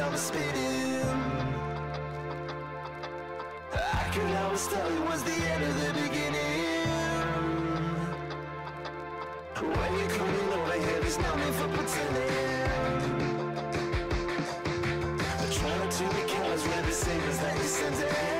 I'm spinning. I could always tell it was the end of the beginning. When you're coming over here, there's nothing for pretending. I'm trying to we're the savings that you sent in